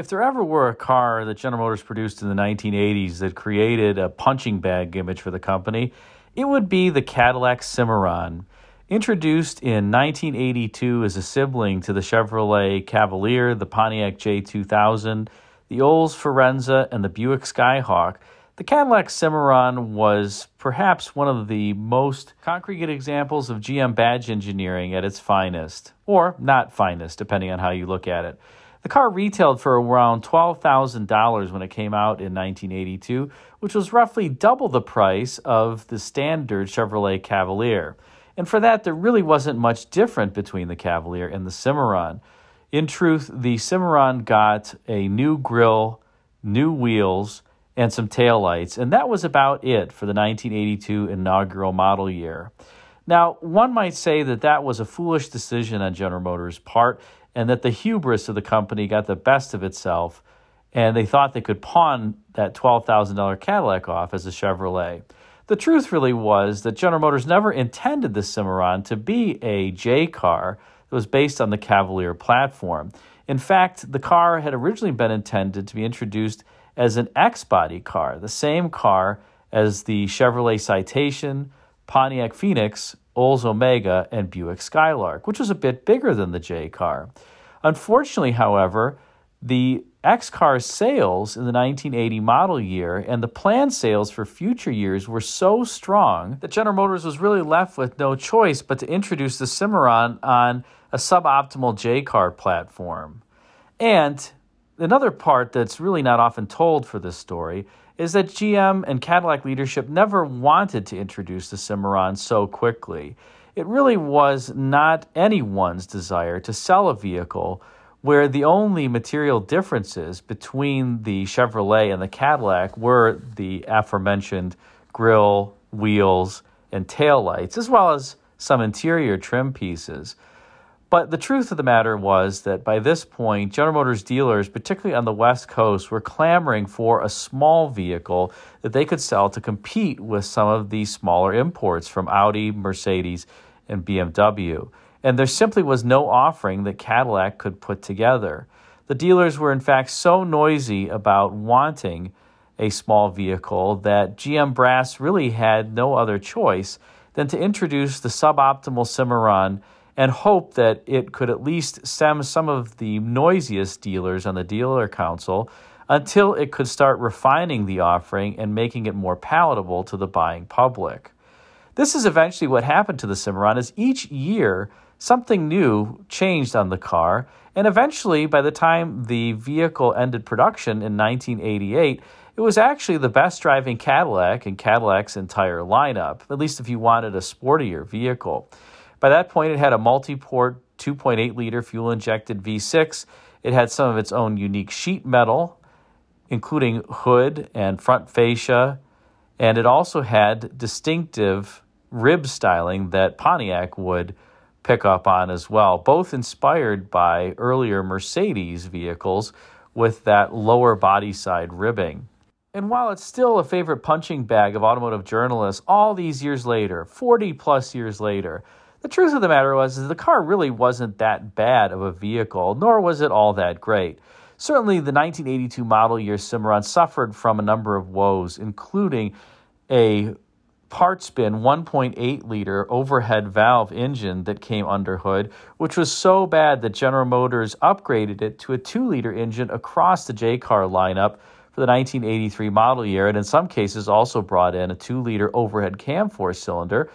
If there ever were a car that General Motors produced in the 1980s that created a punching bag image for the company, it would be the Cadillac Cimarron. Introduced in 1982 as a sibling to the Chevrolet Cavalier, the Pontiac J2000, the Olds Forenza, and the Buick Skyhawk, the Cadillac Cimarron was perhaps one of the most concrete examples of GM badge engineering at its finest, or not finest, depending on how you look at it. The car retailed for around $12,000 when it came out in 1982, which was roughly double the price of the standard Chevrolet Cavalier. And for that, there really wasn't much different between the Cavalier and the Cimarron. In truth, the Cimarron got a new grille, new wheels, and some taillights, and that was about it for the 1982 inaugural model year. Now, one might say that that was a foolish decision on General Motors' part, and that the hubris of the company got the best of itself, and they thought they could pawn that $12,000 Cadillac off as a Chevrolet. The truth really was that General Motors never intended the Cimarron to be a J car that was based on the Cavalier platform. In fact, the car had originally been intended to be introduced as an X body car, the same car as the Chevrolet Citation, Pontiac Phoenix, Olds Omega, and Buick Skylark, which was a bit bigger than the J car. Unfortunately, however, the X car sales in the 1980 model year and the planned sales for future years were so strong that General Motors was really left with no choice but to introduce the Cimarron on a suboptimal J car platform. And another part that's really not often told for this story is that GM and Cadillac leadership never wanted to introduce the Cimarron so quickly. It really was not anyone's desire to sell a vehicle where the only material differences between the Chevrolet and the Cadillac were the aforementioned grille, wheels, and taillights, as well as some interior trim pieces. But the truth of the matter was that by this point, General Motors dealers, particularly on the West Coast, were clamoring for a small vehicle that they could sell to compete with some of the smaller imports from Audi, Mercedes, and BMW. And there simply was no offering that Cadillac could put together. The dealers were, in fact, so noisy about wanting a small vehicle that GM Brass really had no other choice than to introduce the suboptimal Cimarron and hope that it could at least stem some of the noisiest dealers on the dealer council until it could start refining the offering and making it more palatable to the buying public. This is eventually what happened to the Cimarron is each year something new changed on the car and eventually by the time the vehicle ended production in 1988 it was actually the best driving Cadillac in Cadillac's entire lineup, at least if you wanted a sportier vehicle. By that point, it had a multi port 2.8 liter fuel injected V6. It had some of its own unique sheet metal, including hood and front fascia, and it also had distinctive rib styling that Pontiac would pick up on as well, both inspired by earlier Mercedes vehicles with that lower body side ribbing. And while it's still a favorite punching bag of automotive journalists all these years later, 40 plus years later, the truth of the matter was is the car really wasn't that bad of a vehicle, nor was it all that great. Certainly, the 1982 model year Cimarron suffered from a number of woes, including a part spin 1.8 liter overhead valve engine that came under hood, which was so bad that General Motors upgraded it to a 2 liter engine across the J car lineup for the 1983 model year, and in some cases also brought in a 2 liter overhead cam four cylinder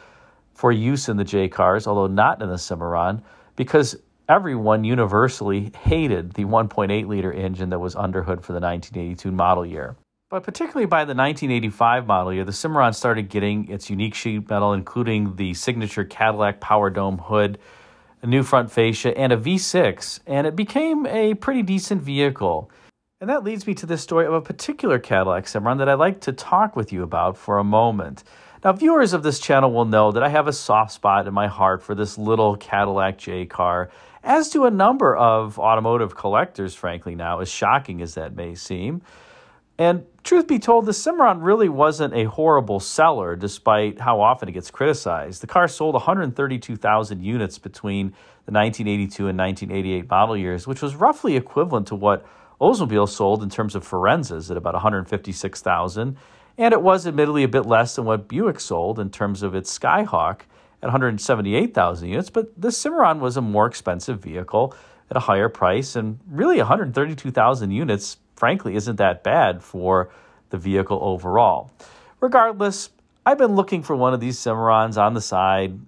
for use in the J cars, although not in the Cimarron, because everyone universally hated the 1.8 liter engine that was underhood for the 1982 model year. But particularly by the 1985 model year, the Cimarron started getting its unique sheet metal, including the signature Cadillac Power Dome hood, a new front fascia, and a V6, and it became a pretty decent vehicle. And that leads me to the story of a particular Cadillac Cimarron that I'd like to talk with you about for a moment. Now, viewers of this channel will know that I have a soft spot in my heart for this little Cadillac J car, as do a number of automotive collectors, frankly, now, as shocking as that may seem. And truth be told, the Cimarron really wasn't a horrible seller, despite how often it gets criticized. The car sold 132,000 units between the 1982 and 1988 model years, which was roughly equivalent to what Oldsmobile sold in terms of Forenzas at about 156,000, and it was admittedly a bit less than what Buick sold in terms of its Skyhawk at 178,000 units, but the Cimarron was a more expensive vehicle at a higher price, and really 132,000 units, frankly, isn't that bad for the vehicle overall. Regardless, I've been looking for one of these Cimarrons on the side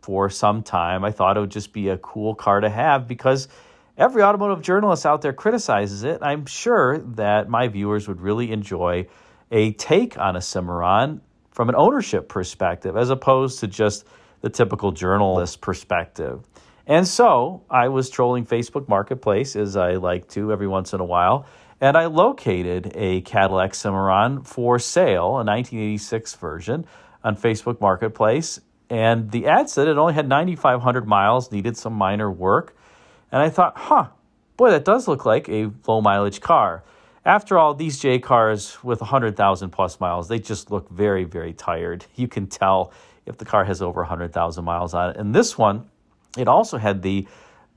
for some time. I thought it would just be a cool car to have because every automotive journalist out there criticizes it. I'm sure that my viewers would really enjoy a take on a Cimarron from an ownership perspective as opposed to just the typical journalist perspective. And so I was trolling Facebook Marketplace as I like to every once in a while, and I located a Cadillac Cimarron for sale, a 1986 version, on Facebook Marketplace. And the ad said it only had 9,500 miles, needed some minor work. And I thought, huh, boy, that does look like a low mileage car. After all, these J cars with 100,000 plus miles, they just look very, very tired. You can tell if the car has over 100,000 miles on it. And this one, it also had the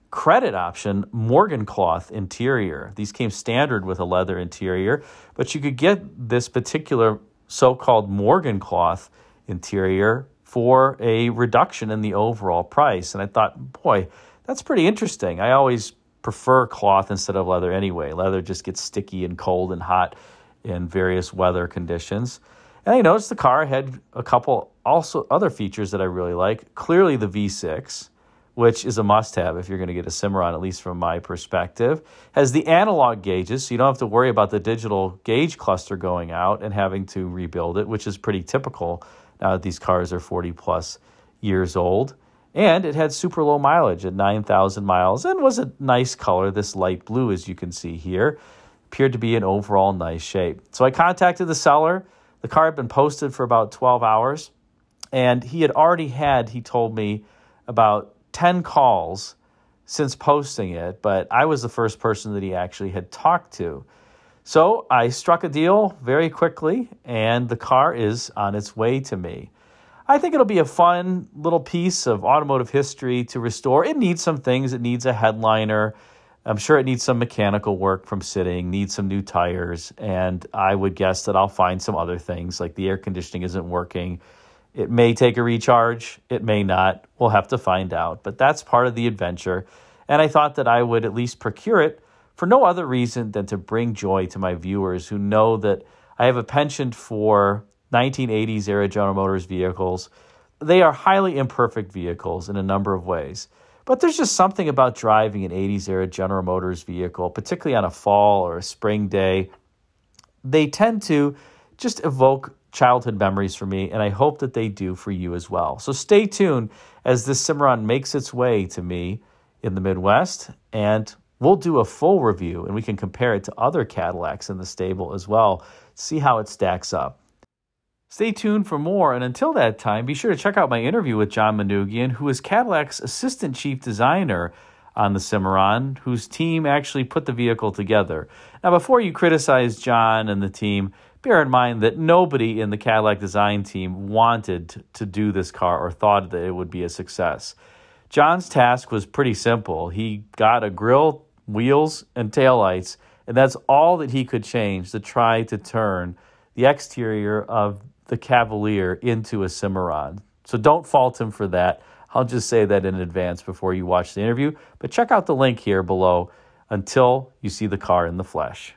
credit option Morgan cloth interior. These came standard with a leather interior, but you could get this particular so called Morgan cloth interior for a reduction in the overall price. And I thought, boy, that's pretty interesting. I always prefer cloth instead of leather anyway. Leather just gets sticky and cold and hot in various weather conditions. And I noticed the car had a couple also other features that I really like. Clearly the V6, which is a must-have if you're going to get a Cimarron, at least from my perspective. Has the analog gauges, so you don't have to worry about the digital gauge cluster going out and having to rebuild it, which is pretty typical now that these cars are 40 plus years old. And it had super low mileage at 9,000 miles and was a nice color, this light blue, as you can see here. Appeared to be in overall nice shape. So I contacted the seller. The car had been posted for about 12 hours, and he had already had, he told me, about 10 calls since posting it, but I was the first person that he actually had talked to. So I struck a deal very quickly, and the car is on its way to me. I think it'll be a fun little piece of automotive history to restore. It needs some things. It needs a headliner. I'm sure it needs some mechanical work from sitting, needs some new tires, and I would guess that I'll find some other things like the air conditioning isn't working. It may take a recharge, it may not. We'll have to find out, but that's part of the adventure. And I thought that I would at least procure it for no other reason than to bring joy to my viewers who know that I have a penchant for 1980s era General Motors vehicles. They are highly imperfect vehicles in a number of ways. But there's just something about driving an 80s era General Motors vehicle, particularly on a fall or a spring day. They tend to just evoke childhood memories for me, and I hope that they do for you as well. So stay tuned as this Cimarron makes its way to me in the Midwest, and we'll do a full review and we can compare it to other Cadillacs in the stable as well, see how it stacks up. Stay tuned for more, and until that time, be sure to check out my interview with John Manoogian, who is Cadillac's assistant chief designer on the Cimarron, whose team actually put the vehicle together. Now, before you criticize John and the team, bear in mind that nobody in the Cadillac design team wanted to do this car or thought that it would be a success. John's task was pretty simple. He got a grill, wheels, and taillights, and that's all that he could change to try to turn the exterior of the Cavalier into a Cimarron. So don't fault him for that. I'll just say that in advance before you watch the interview. But check out the link here below until you see the car in the flesh.